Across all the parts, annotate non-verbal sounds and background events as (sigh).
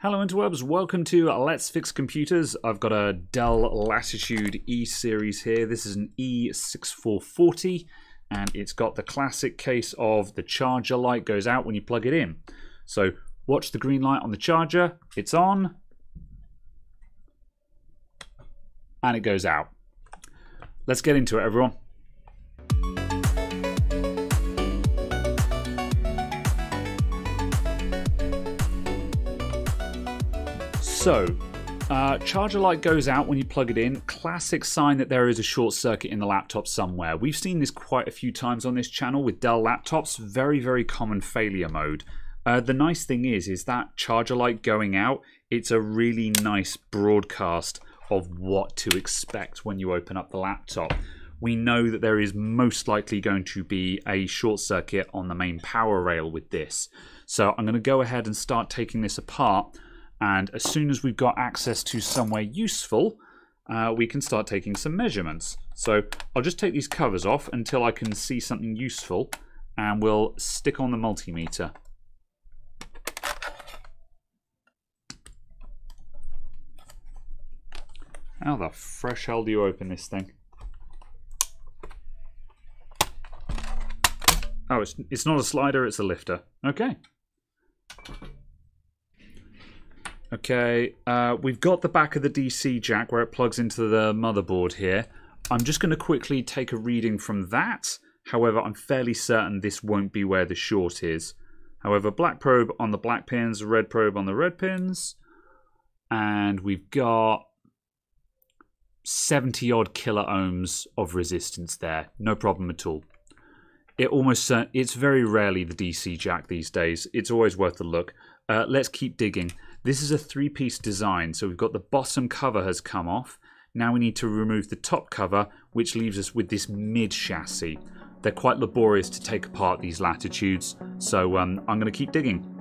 Hello interwebs, welcome to Let's Fix Computers. I've got a Dell Latitude E series here. This is an E6440 and it's got the classic case of the charger light goes out when you plug it in. So watch the green light on the charger, it's on and it goes out. Let's get into it everyone. So, uh, charger light goes out when you plug it in. Classic sign that there is a short circuit in the laptop somewhere. We've seen this quite a few times on this channel with Dell laptops. Very, very common failure mode. Uh, the nice thing is, is that charger light going out, it's a really nice broadcast of what to expect when you open up the laptop. We know that there is most likely going to be a short circuit on the main power rail with this. So I'm going to go ahead and start taking this apart and as soon as we've got access to somewhere useful, uh, we can start taking some measurements. So I'll just take these covers off until I can see something useful and we'll stick on the multimeter. How the fresh hell do you open this thing? Oh, it's, it's not a slider, it's a lifter. Okay. Okay, uh, we've got the back of the DC jack where it plugs into the motherboard here. I'm just going to quickly take a reading from that. However, I'm fairly certain this won't be where the short is. However, black probe on the black pins, red probe on the red pins. And we've got 70 odd kilo ohms of resistance there. No problem at all. It almost, uh, it's very rarely the DC jack these days. It's always worth a look. Uh, let's keep digging. This is a three-piece design, so we've got the bottom cover has come off. Now we need to remove the top cover, which leaves us with this mid chassis. They're quite laborious to take apart these latitudes, so um, I'm going to keep digging.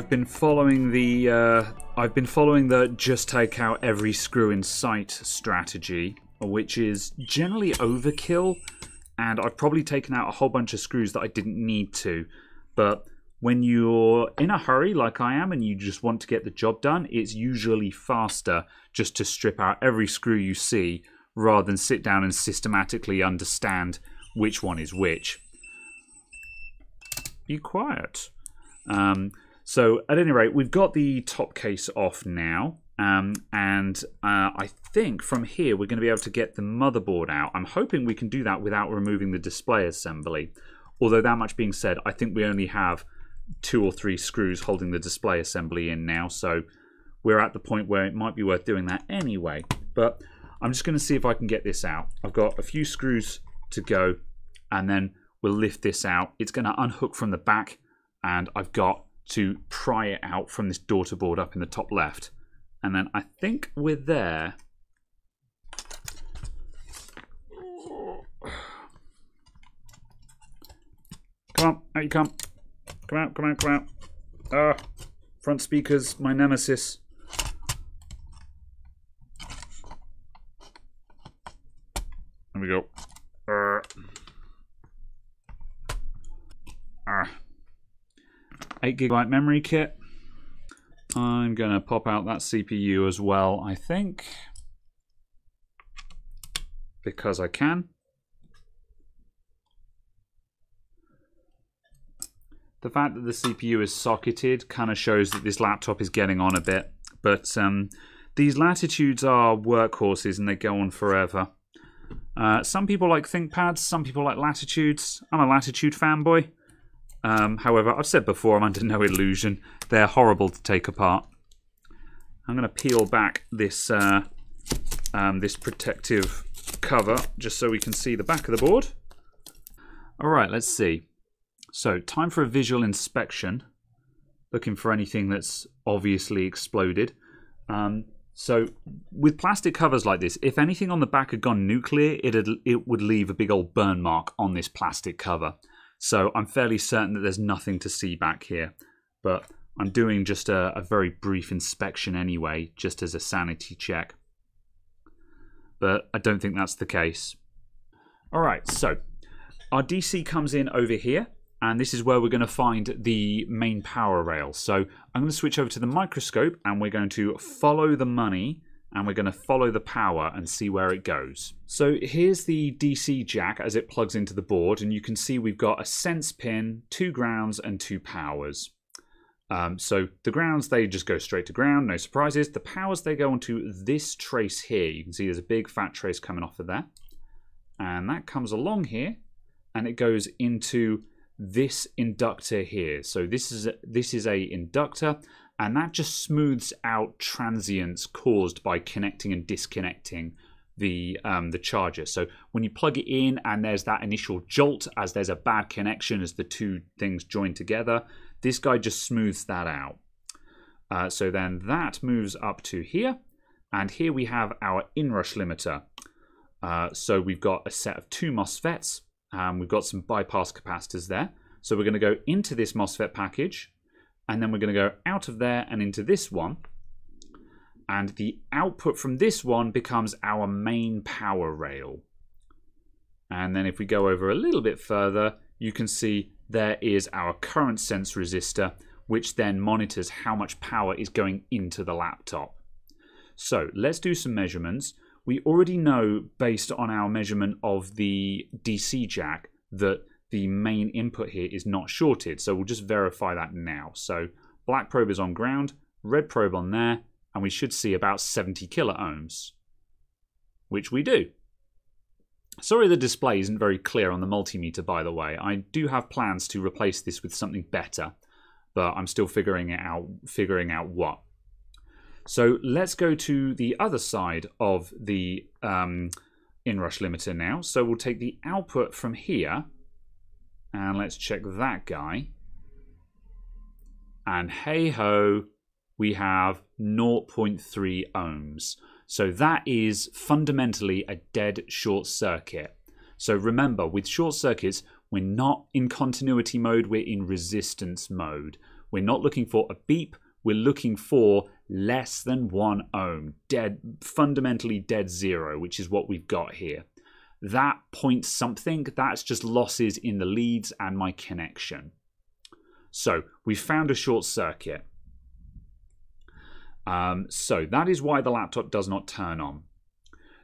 I've been following the uh, I've been following the just take out every screw in sight strategy, which is generally overkill, and I've probably taken out a whole bunch of screws that I didn't need to. But when you're in a hurry, like I am, and you just want to get the job done, it's usually faster just to strip out every screw you see rather than sit down and systematically understand which one is which. Be quiet. Um, so at any rate, we've got the top case off now. Um, and uh, I think from here we're going to be able to get the motherboard out. I'm hoping we can do that without removing the display assembly. Although that much being said, I think we only have two or three screws holding the display assembly in now. So we're at the point where it might be worth doing that anyway. But I'm just going to see if I can get this out. I've got a few screws to go and then we'll lift this out. It's going to unhook from the back and I've got to pry it out from this daughter board up in the top left. And then I think we're there. Come on, out you come. Come out, come out, come out. Ah, front speakers, my nemesis. There we go. Uh. Ah. 8 gigabyte memory kit. I'm going to pop out that CPU as well, I think. Because I can. The fact that the CPU is socketed kind of shows that this laptop is getting on a bit. But um, these latitudes are workhorses and they go on forever. Uh, some people like ThinkPads, some people like latitudes. I'm a latitude fanboy. Um, however, I've said before, I'm under no illusion. They're horrible to take apart. I'm going to peel back this uh, um, this protective cover just so we can see the back of the board. All right, let's see. So, time for a visual inspection. Looking for anything that's obviously exploded. Um, so, with plastic covers like this, if anything on the back had gone nuclear, it it would leave a big old burn mark on this plastic cover. So, I'm fairly certain that there's nothing to see back here. But I'm doing just a, a very brief inspection anyway, just as a sanity check. But I don't think that's the case. All right, so our DC comes in over here and this is where we're going to find the main power rail. So I'm going to switch over to the microscope and we're going to follow the money and we're going to follow the power and see where it goes. So here's the DC jack as it plugs into the board and you can see we've got a sense pin, two grounds and two powers. Um, so the grounds, they just go straight to ground, no surprises. The powers, they go onto this trace here. You can see there's a big fat trace coming off of there. And that comes along here and it goes into this inductor here. So this is a, this is a inductor and that just smooths out transients caused by connecting and disconnecting the um, the charger. So when you plug it in and there's that initial jolt as there's a bad connection as the two things join together, this guy just smooths that out. Uh, so then that moves up to here and here we have our inrush limiter. Uh, so we've got a set of two MOSFETs um, we've got some bypass capacitors there. So we're going to go into this MOSFET package, and then we're going to go out of there and into this one. And the output from this one becomes our main power rail. And then if we go over a little bit further, you can see there is our current sense resistor, which then monitors how much power is going into the laptop. So let's do some measurements we already know based on our measurement of the DC jack that the main input here is not shorted. So we'll just verify that now. So black probe is on ground, red probe on there, and we should see about 70 kilo ohms, which we do. Sorry the display isn't very clear on the multimeter, by the way. I do have plans to replace this with something better, but I'm still figuring it out, figuring out what. So let's go to the other side of the um, inrush limiter now. So we'll take the output from here and let's check that guy. And hey ho, we have 0.3 ohms. So that is fundamentally a dead short circuit. So remember, with short circuits, we're not in continuity mode, we're in resistance mode. We're not looking for a beep, we're looking for less than one ohm, dead, fundamentally dead zero, which is what we've got here. That points something, that's just losses in the leads and my connection. So we found a short circuit. Um, so that is why the laptop does not turn on.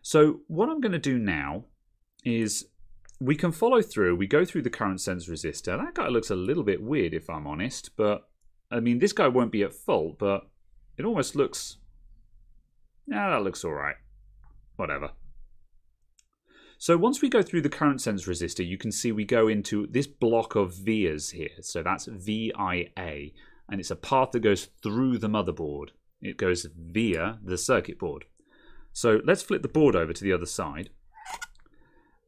So what I'm going to do now is we can follow through. We go through the current sense resistor. That guy looks a little bit weird if I'm honest, but I mean, this guy won't be at fault, but it almost looks... Yeah, that looks alright. Whatever. So once we go through the current sense resistor, you can see we go into this block of vias here. So that's VIA, and it's a path that goes through the motherboard. It goes via the circuit board. So let's flip the board over to the other side.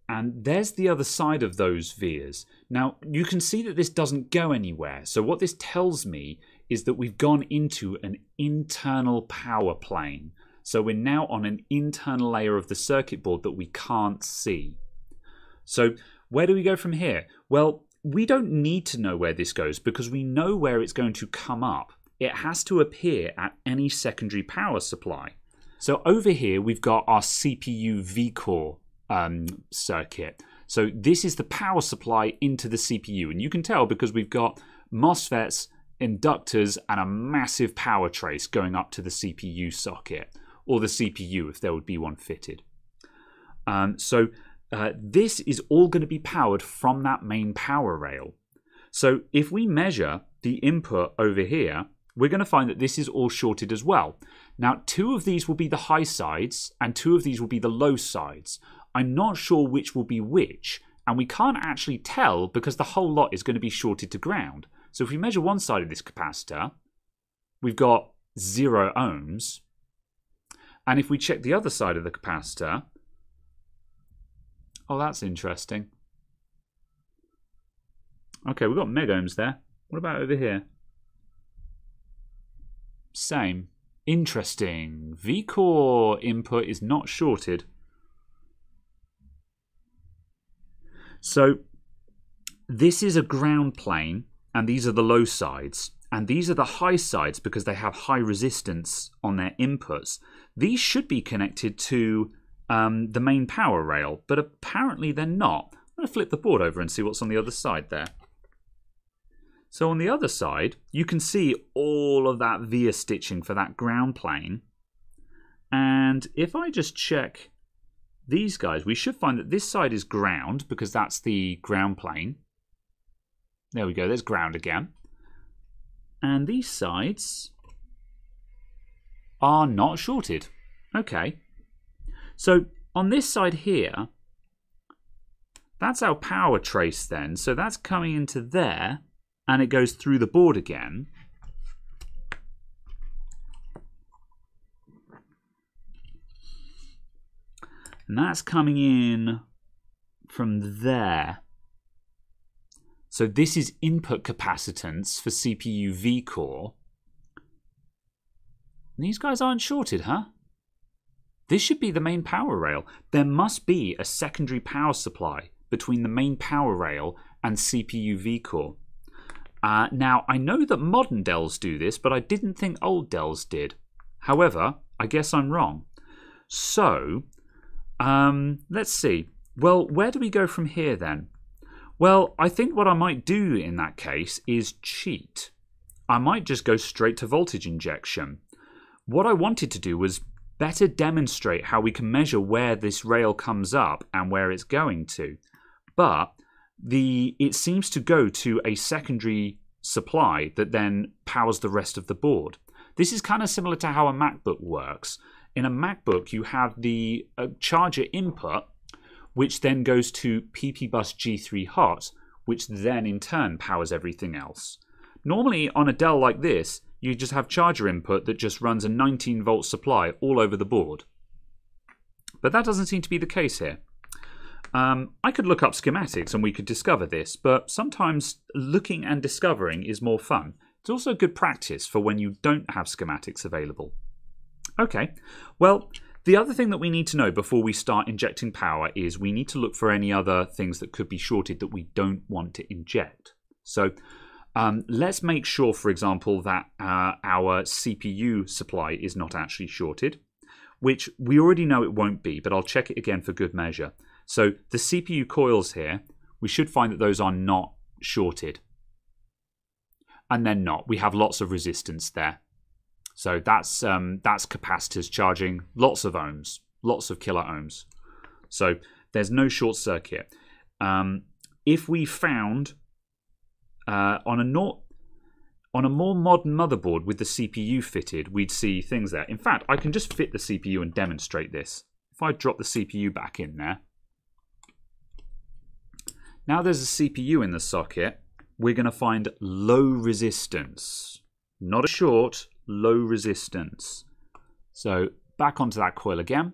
And there's the other side of those vias. Now, you can see that this doesn't go anywhere. So what this tells me is that we've gone into an internal power plane. So we're now on an internal layer of the circuit board that we can't see. So where do we go from here? Well, we don't need to know where this goes because we know where it's going to come up. It has to appear at any secondary power supply. So over here, we've got our CPU vCore um, circuit. So this is the power supply into the CPU. And you can tell because we've got MOSFETs, inductors, and a massive power trace going up to the CPU socket, or the CPU if there would be one fitted. Um, so uh, this is all going to be powered from that main power rail. So if we measure the input over here, we're going to find that this is all shorted as well. Now, two of these will be the high sides, and two of these will be the low sides. I'm not sure which will be which, and we can't actually tell because the whole lot is going to be shorted to ground. So if we measure one side of this capacitor, we've got zero ohms. And if we check the other side of the capacitor, oh, that's interesting. Okay, we've got megohms there. What about over here? Same. Interesting. vCore input is not shorted. So this is a ground plane, and these are the low sides. And these are the high sides because they have high resistance on their inputs. These should be connected to um, the main power rail, but apparently they're not. I'm going to flip the board over and see what's on the other side there. So on the other side, you can see all of that via stitching for that ground plane. And if I just check these guys, we should find that this side is ground because that's the ground plane. There we go, there's ground again. And these sides are not shorted. Okay. So on this side here, that's our power trace then. So that's coming into there and it goes through the board again. And that's coming in from there. So this is input capacitance for CPU vCore. These guys aren't shorted, huh? This should be the main power rail. There must be a secondary power supply between the main power rail and CPU vCore. Uh, now, I know that modern Dells do this, but I didn't think old Dells did. However, I guess I'm wrong. So, um, let's see. Well, where do we go from here then? Well, I think what I might do in that case is cheat. I might just go straight to voltage injection. What I wanted to do was better demonstrate how we can measure where this rail comes up and where it's going to. But the it seems to go to a secondary supply that then powers the rest of the board. This is kind of similar to how a MacBook works. In a MacBook, you have the uh, charger input, which then goes to PPBus G3 Hot, which then in turn powers everything else. Normally, on a Dell like this, you just have charger input that just runs a 19 volt supply all over the board. But that doesn't seem to be the case here. Um, I could look up schematics and we could discover this, but sometimes looking and discovering is more fun. It's also good practice for when you don't have schematics available. Okay, well, the other thing that we need to know before we start injecting power is we need to look for any other things that could be shorted that we don't want to inject. So um, let's make sure, for example, that uh, our CPU supply is not actually shorted, which we already know it won't be, but I'll check it again for good measure. So the CPU coils here, we should find that those are not shorted. And they're not. We have lots of resistance there. So that's um, that's capacitors charging lots of ohms, lots of kilo ohms. So there's no short circuit. Um, if we found uh, on a not on a more modern motherboard with the CPU fitted, we'd see things there. In fact, I can just fit the CPU and demonstrate this. If I drop the CPU back in there, now there's a CPU in the socket, we're going to find low resistance. Not a short, low resistance. So back onto that coil again.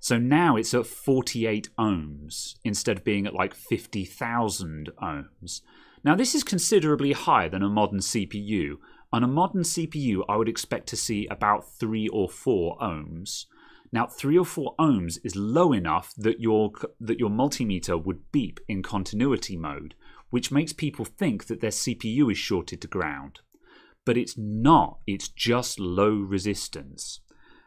So now it's at 48 ohms instead of being at like 50,000 ohms. Now this is considerably higher than a modern CPU. On a modern CPU, I would expect to see about 3 or 4 ohms. Now, three or four ohms is low enough that your that your multimeter would beep in continuity mode, which makes people think that their CPU is shorted to ground. But it's not, it's just low resistance.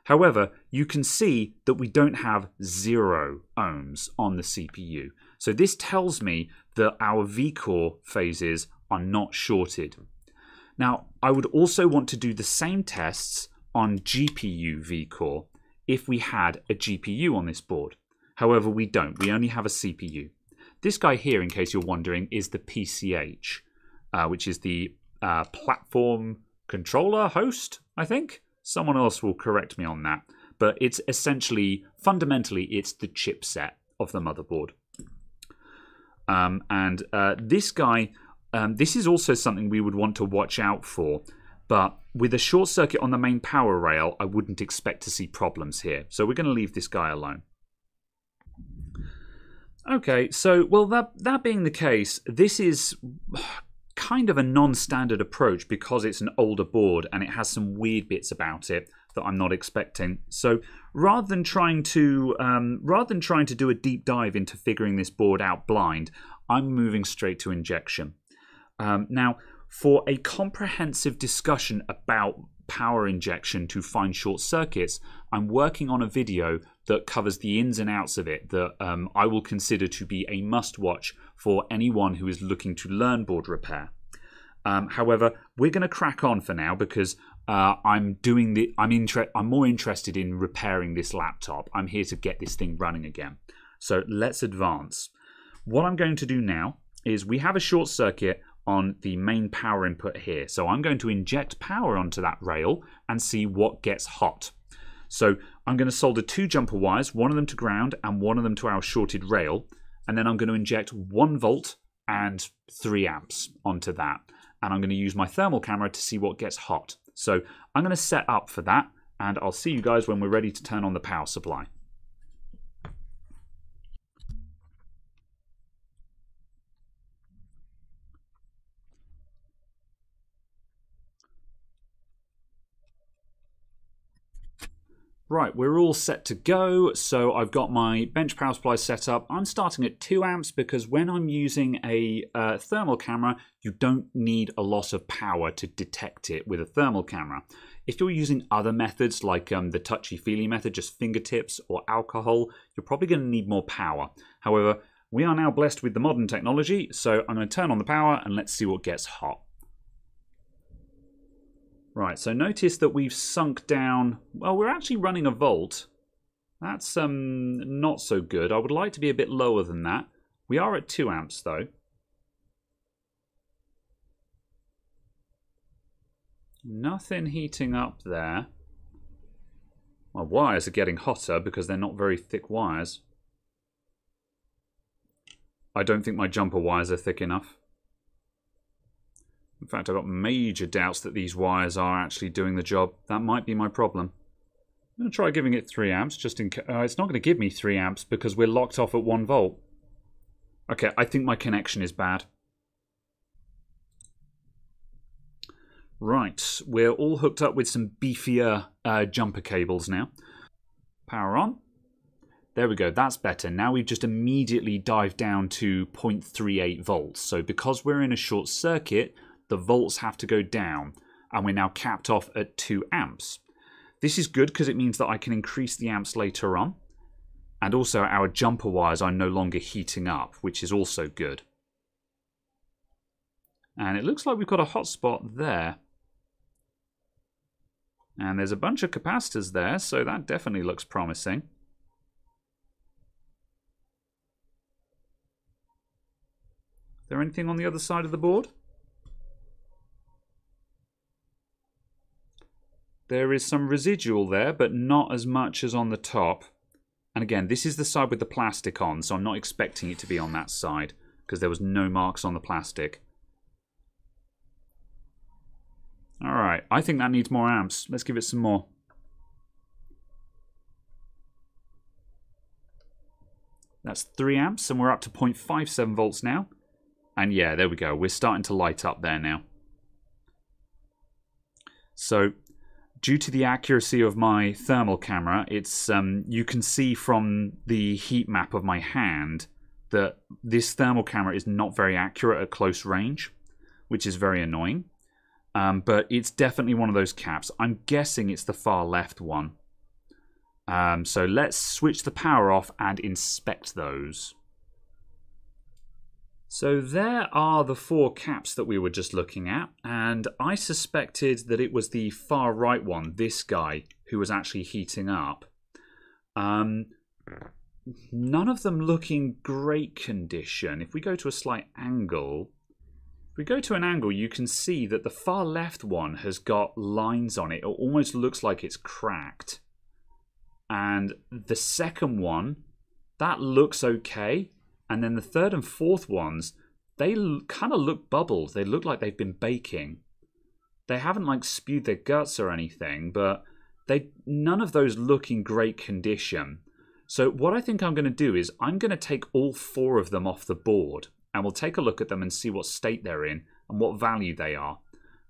However, you can see that we don't have zero ohms on the CPU. So this tells me that our vCore phases are not shorted. Now, I would also want to do the same tests on GPU vCore if we had a GPU on this board. However, we don't. We only have a CPU. This guy here, in case you're wondering, is the PCH, uh, which is the uh, platform controller host, I think. Someone else will correct me on that. But it's essentially, fundamentally, it's the chipset of the motherboard. Um, and uh, this guy, um, this is also something we would want to watch out for. But with a short circuit on the main power rail, I wouldn't expect to see problems here. So we're going to leave this guy alone. Okay, so well that that being the case, this is kind of a non-standard approach because it's an older board and it has some weird bits about it that I'm not expecting. So rather than trying to um, rather than trying to do a deep dive into figuring this board out blind, I'm moving straight to injection. Um, now, for a comprehensive discussion about power injection to find short circuits, I'm working on a video that covers the ins and outs of it that um, I will consider to be a must watch for anyone who is looking to learn board repair. Um, however, we're going to crack on for now because uh, I'm doing the. I'm inter- I'm more interested in repairing this laptop. I'm here to get this thing running again. So let's advance. What I'm going to do now is we have a short circuit on the main power input here. So I'm going to inject power onto that rail and see what gets hot. So I'm going to solder two jumper wires, one of them to ground and one of them to our shorted rail. And then I'm going to inject one volt and three amps onto that. And I'm going to use my thermal camera to see what gets hot. So I'm going to set up for that and I'll see you guys when we're ready to turn on the power supply. Right, we're all set to go. So I've got my bench power supply set up. I'm starting at 2 amps because when I'm using a uh, thermal camera, you don't need a lot of power to detect it with a thermal camera. If you're using other methods like um, the touchy-feely method, just fingertips or alcohol, you're probably going to need more power. However, we are now blessed with the modern technology, so I'm going to turn on the power and let's see what gets hot. Right, so notice that we've sunk down. Well, we're actually running a volt. That's um, not so good. I would like to be a bit lower than that. We are at 2 amps, though. Nothing heating up there. My wires are getting hotter because they're not very thick wires. I don't think my jumper wires are thick enough. In fact, I've got major doubts that these wires are actually doing the job. That might be my problem. I'm going to try giving it 3 amps, just in. Uh, it's not going to give me 3 amps because we're locked off at 1 volt. Okay, I think my connection is bad. Right, we're all hooked up with some beefier uh, jumper cables now. Power on. There we go, that's better. Now we've just immediately dived down to 0.38 volts. So because we're in a short circuit, the volts have to go down, and we're now capped off at 2 amps. This is good because it means that I can increase the amps later on, and also our jumper wires are no longer heating up, which is also good. And it looks like we've got a hotspot there. And there's a bunch of capacitors there, so that definitely looks promising. Is there anything on the other side of the board? There is some residual there, but not as much as on the top. And again, this is the side with the plastic on, so I'm not expecting it to be on that side, because there was no marks on the plastic. Alright, I think that needs more amps. Let's give it some more. That's 3 amps, and we're up to 0.57 volts now. And yeah, there we go. We're starting to light up there now. So due to the accuracy of my thermal camera, it's um, you can see from the heat map of my hand that this thermal camera is not very accurate at close range, which is very annoying. Um, but it's definitely one of those caps. I'm guessing it's the far left one. Um, so let's switch the power off and inspect those. So there are the four caps that we were just looking at, and I suspected that it was the far right one, this guy, who was actually heating up. Um, none of them look in great condition. If we go to a slight angle, If we go to an angle, you can see that the far left one has got lines on it. It almost looks like it's cracked. And the second one, that looks okay. And then the third and fourth ones, they kind of look bubbled. They look like they've been baking. They haven't like spewed their guts or anything, but they none of those look in great condition. So what I think I'm going to do is I'm going to take all four of them off the board and we'll take a look at them and see what state they're in and what value they are.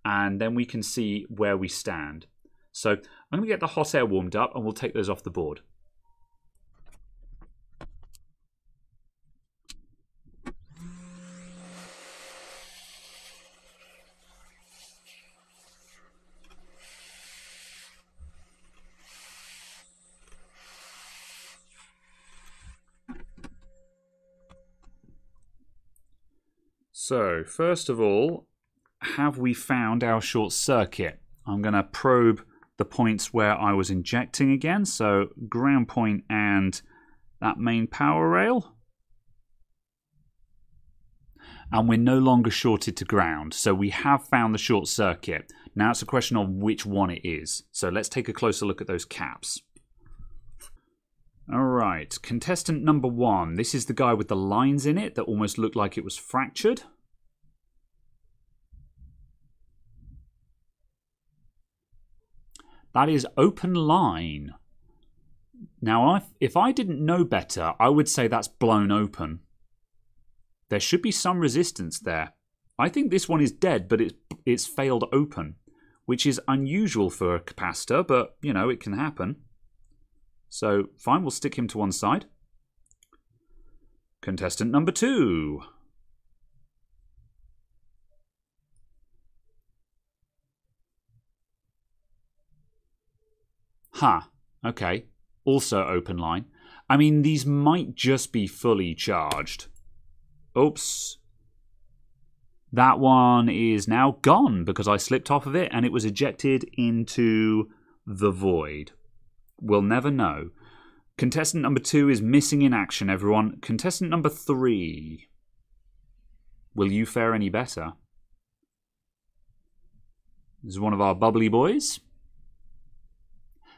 And then we can see where we stand. So I'm going to get the hot air warmed up and we'll take those off the board. So, first of all, have we found our short circuit? I'm going to probe the points where I was injecting again. So, ground point and that main power rail. And we're no longer shorted to ground. So, we have found the short circuit. Now it's a question of which one it is. So, let's take a closer look at those caps. All right, contestant number one. This is the guy with the lines in it that almost looked like it was fractured. That is open line. Now, if I didn't know better, I would say that's blown open. There should be some resistance there. I think this one is dead, but it's, it's failed open, which is unusual for a capacitor, but, you know, it can happen. So, fine, we'll stick him to one side. Contestant number two. Huh. Okay. Also open line. I mean, these might just be fully charged. Oops. That one is now gone because I slipped off of it and it was ejected into the void. We'll never know. Contestant number two is missing in action, everyone. Contestant number three. Will you fare any better? This is one of our bubbly boys.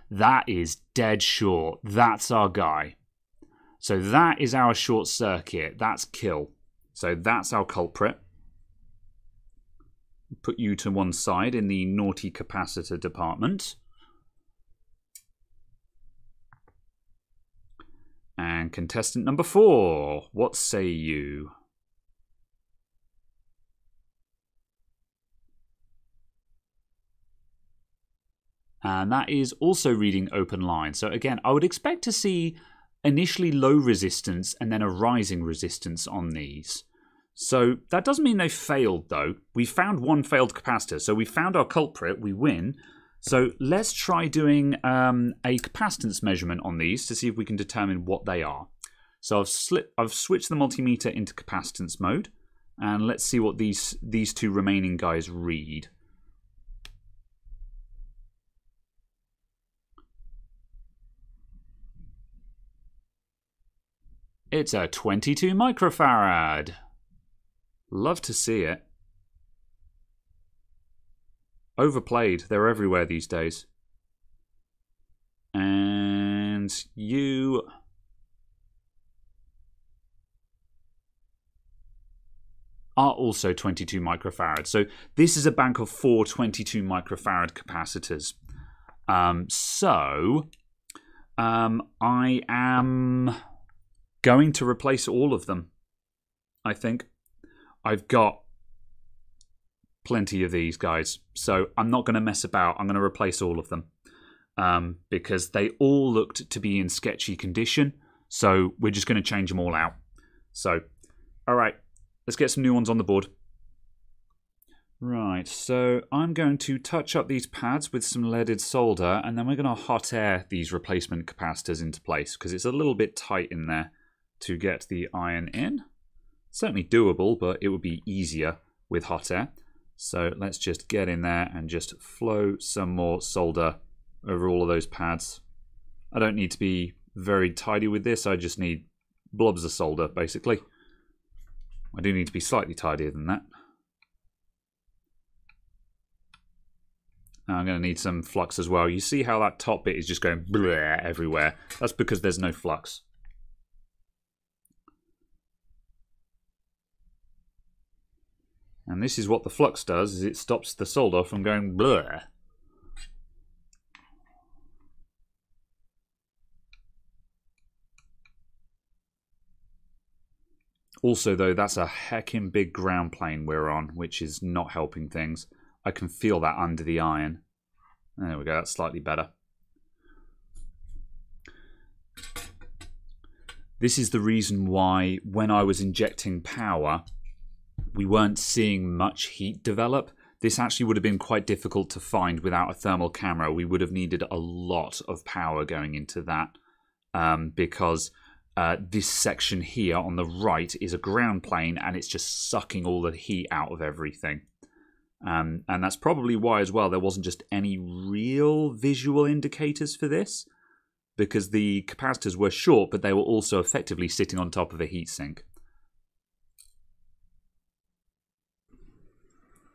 That is dead short. That's our guy. So that is our short circuit. That's kill. So that's our culprit. Put you to one side in the naughty capacitor department. And contestant number four, what say you? And that is also reading open line. So again, I would expect to see initially low resistance and then a rising resistance on these. So that doesn't mean they failed though. We found one failed capacitor, so we found our culprit, we win. So let's try doing um, a capacitance measurement on these to see if we can determine what they are. So I've, slit, I've switched the multimeter into capacitance mode, and let's see what these, these two remaining guys read. It's a 22 microfarad. Love to see it. Overplayed. They're everywhere these days. And you... are also 22 microfarad. So this is a bank of four 22 microfarad capacitors. Um, so um, I am going to replace all of them. I think I've got plenty of these guys, so I'm not going to mess about. I'm going to replace all of them um, because they all looked to be in sketchy condition. So we're just going to change them all out. So, all right, let's get some new ones on the board. Right, so I'm going to touch up these pads with some leaded solder and then we're going to hot air these replacement capacitors into place because it's a little bit tight in there to get the iron in. Certainly doable, but it would be easier with hot air. So let's just get in there and just flow some more solder over all of those pads. I don't need to be very tidy with this. I just need blobs of solder, basically. I do need to be slightly tidier than that. Now I'm going to need some flux as well. You see how that top bit is just going everywhere. That's because there's no flux. And this is what the flux does, is it stops the solder from going blur. Also, though, that's a heckin' big ground plane we're on, which is not helping things. I can feel that under the iron. There we go, that's slightly better. This is the reason why when I was injecting power, we weren't seeing much heat develop. This actually would have been quite difficult to find without a thermal camera. We would have needed a lot of power going into that um, because uh, this section here on the right is a ground plane and it's just sucking all the heat out of everything. Um, and that's probably why as well there wasn't just any real visual indicators for this because the capacitors were short but they were also effectively sitting on top of a heatsink.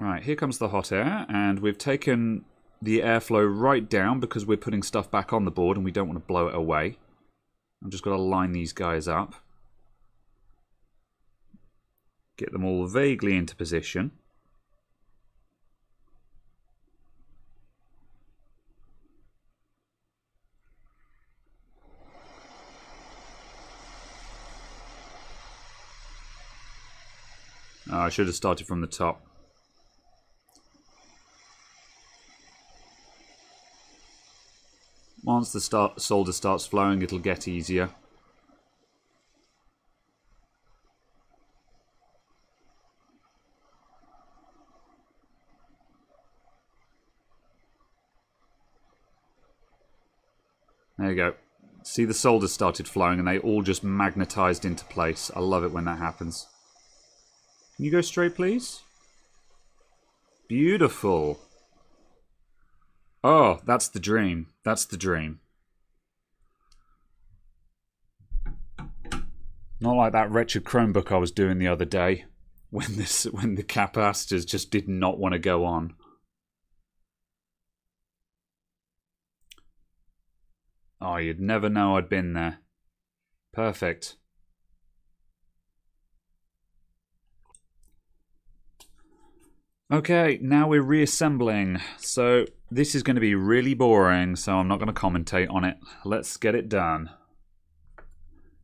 Right, here comes the hot air, and we've taken the airflow right down because we're putting stuff back on the board and we don't want to blow it away. I'm just going to line these guys up. Get them all vaguely into position. Oh, I should have started from the top. Once the start, solder starts flowing, it'll get easier. There you go. See the solder started flowing and they all just magnetized into place. I love it when that happens. Can you go straight, please? Beautiful. Oh, that's the dream. That's the dream. Not like that wretched Chromebook I was doing the other day (laughs) when this when the capacitors just did not want to go on. Oh, you'd never know I'd been there. Perfect. Okay, now we're reassembling. So this is going to be really boring, so I'm not going to commentate on it. Let's get it done.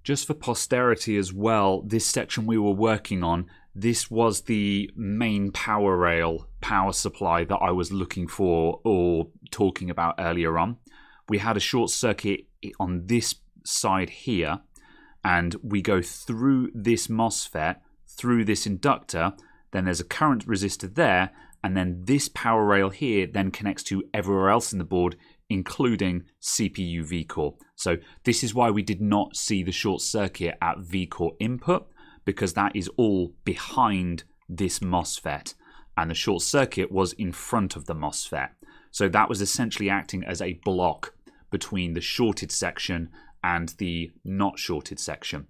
Just for posterity as well, this section we were working on, this was the main power rail power supply that I was looking for or talking about earlier on. We had a short circuit on this side here, and we go through this MOSFET, through this inductor, then there's a current resistor there, and then this power rail here then connects to everywhere else in the board, including CPU vCore. So this is why we did not see the short circuit at vCore input, because that is all behind this MOSFET, and the short circuit was in front of the MOSFET. So that was essentially acting as a block between the shorted section and the not shorted section.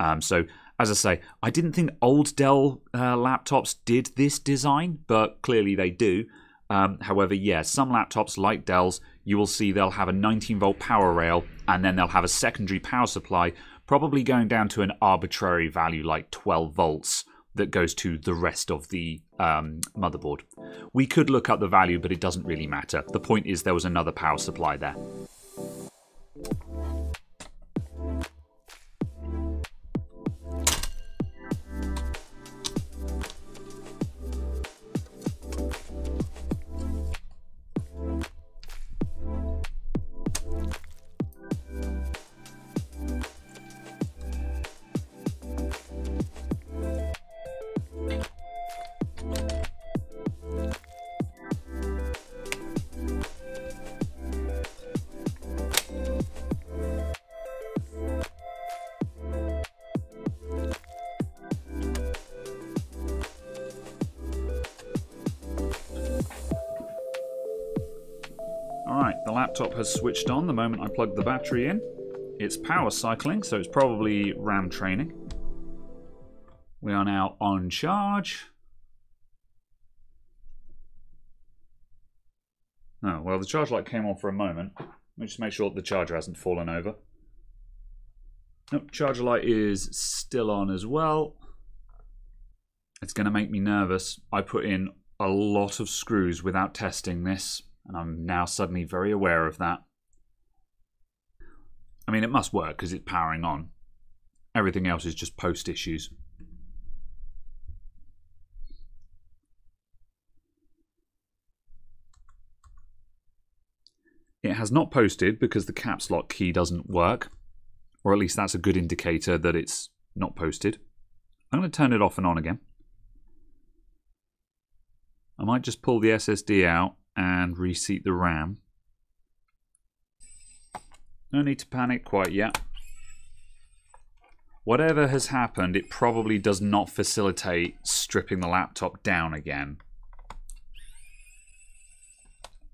Um, so as I say, I didn't think old Dell uh, laptops did this design, but clearly they do. Um, however, yeah, some laptops like Dell's, you will see they'll have a 19 volt power rail and then they'll have a secondary power supply, probably going down to an arbitrary value like 12 volts that goes to the rest of the um, motherboard. We could look up the value, but it doesn't really matter. The point is there was another power supply there. Laptop has switched on the moment I plugged the battery in. It's power cycling, so it's probably RAM training. We are now on charge. Oh, well, the charge light came on for a moment. Let me just make sure the charger hasn't fallen over. Nope, charger light is still on as well. It's going to make me nervous. I put in a lot of screws without testing this, and I'm now suddenly very aware of that. I mean, it must work because it's powering on. Everything else is just post issues. It has not posted because the caps lock key doesn't work, or at least that's a good indicator that it's not posted. I'm going to turn it off and on again. I might just pull the SSD out and reseat the RAM. No need to panic quite yet. Whatever has happened, it probably does not facilitate stripping the laptop down again.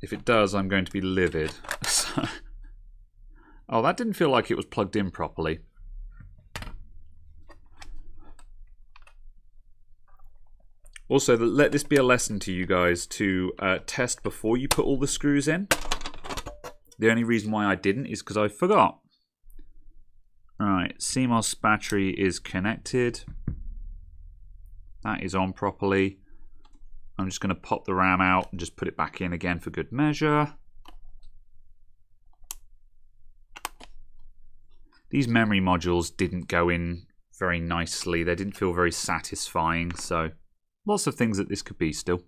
If it does, I'm going to be livid. (laughs) oh, that didn't feel like it was plugged in properly. Also, let this be a lesson to you guys to uh, test before you put all the screws in. The only reason why I didn't is because I forgot. Right, CMOS battery is connected. That is on properly. I'm just going to pop the RAM out and just put it back in again for good measure. These memory modules didn't go in very nicely. They didn't feel very satisfying, so lots of things that this could be still.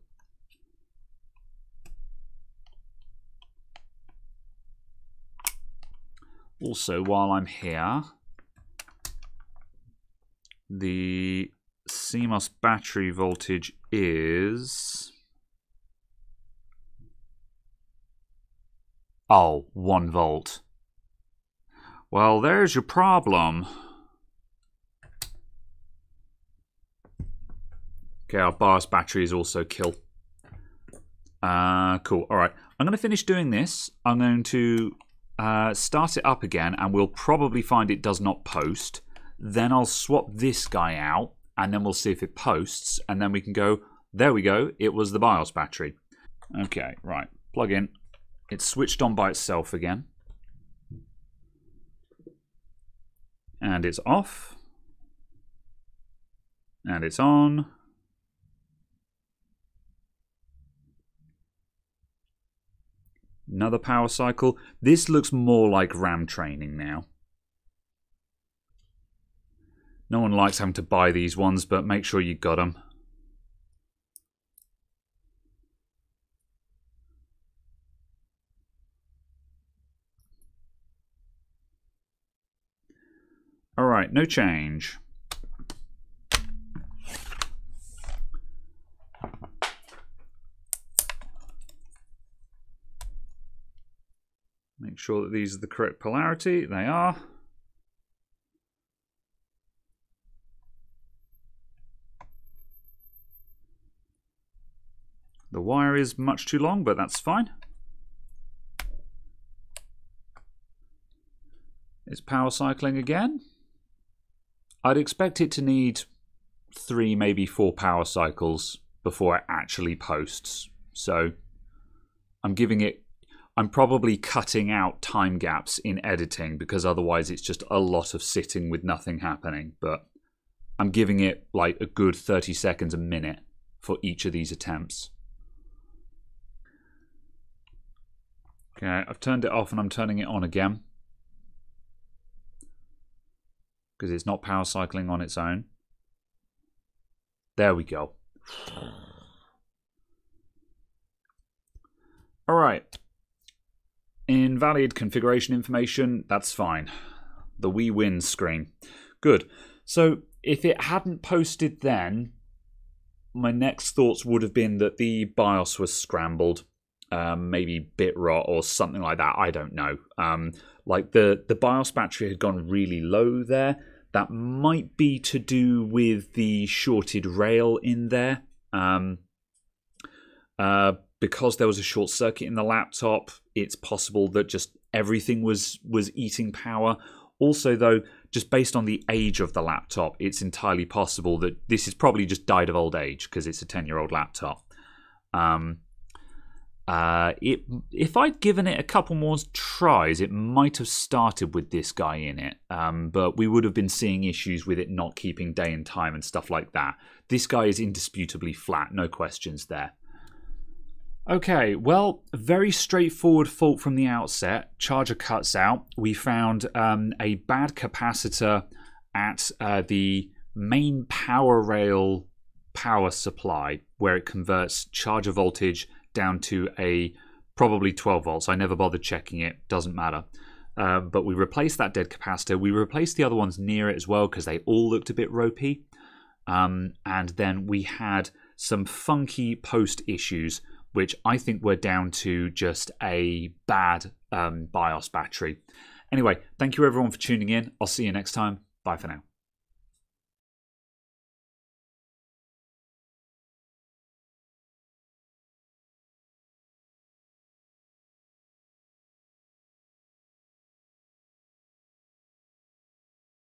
Also, while I'm here, the CMOS battery voltage is... Oh, one volt. Well, there's your problem. Okay, our BIOS battery is also kill. Uh, cool. All right. I'm going to finish doing this. I'm going to uh, start it up again, and we'll probably find it does not post. Then I'll swap this guy out, and then we'll see if it posts, and then we can go, there we go, it was the BIOS battery. Okay, right, plug in. It's switched on by itself again. And it's off. And it's on. Another power cycle. This looks more like RAM training now. No one likes having to buy these ones, but make sure you got them. Alright, no change. Make sure that these are the correct polarity. They are. The wire is much too long, but that's fine. It's power cycling again. I'd expect it to need three, maybe four power cycles before it actually posts. So I'm giving it I'm probably cutting out time gaps in editing because otherwise it's just a lot of sitting with nothing happening. But I'm giving it like a good 30 seconds a minute for each of these attempts. Okay, I've turned it off and I'm turning it on again. Because it's not power cycling on its own. There we go. All right. Invalid configuration information, that's fine. The we win screen. Good. So if it hadn't posted then, my next thoughts would have been that the BIOS was scrambled, um, maybe bit rot or something like that. I don't know. Um, like the the BIOS battery had gone really low there. That might be to do with the shorted rail in there. Um, uh, because there was a short circuit in the laptop, it's possible that just everything was was eating power. Also, though, just based on the age of the laptop, it's entirely possible that this is probably just died of old age because it's a ten year old laptop. Um, Uh, it if I'd given it a couple more tries, it might have started with this guy in it, um, but we would have been seeing issues with it not keeping day and time and stuff like that. This guy is indisputably flat, no questions there. Okay, well, very straightforward fault from the outset. Charger cuts out. We found um, a bad capacitor at uh, the main power rail power supply where it converts charger voltage down to a probably 12 volts. I never bothered checking it, doesn't matter. Uh, but we replaced that dead capacitor. We replaced the other ones near it as well because they all looked a bit ropey. Um, and then we had some funky post issues, which I think were down to just a bad um, BIOS battery. Anyway, thank you everyone for tuning in. I'll see you next time. Bye for now.